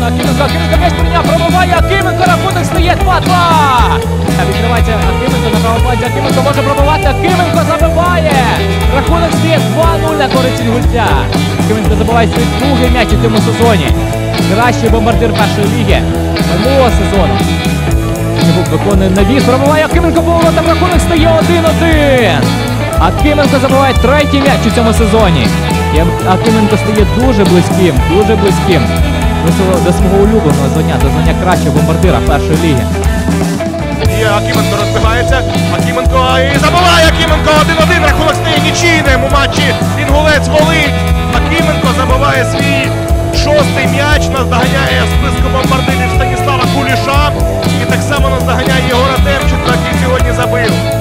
на Кименко Кименка м'яч прийняв, пробиває, Кименко рахунок стає 2-2. Відкривається Кименко на правопальці, Кименко може пробивати, Кименко забиває. Рахунок стає 2-0 на користь гульця. Кименко забиває свій другий м'яч у цьому сезоні. Кращий бомбардир першої ліги минулого сезону. Чебук виконує навіс, пробиває, Кименко поворотом, рахунок стає 1-1. А забиває третій м'яч у цьому сезоні. А Кименко стає дуже близьким, дуже близьким до свого, улюбленого звання, до звання кращого бомбардира першої ліги. І Акіменко розбігається. Акіменко і забиває Акіменко 1-1. Рахунок стає нічийним у матчі Інгулець Волинь. Акіменко забиває свій шостий м'яч. Наздоганяє списку бомбардирів Станіслава Куліша. І так само наздоганяє Єгора Демченка, який сьогодні забив.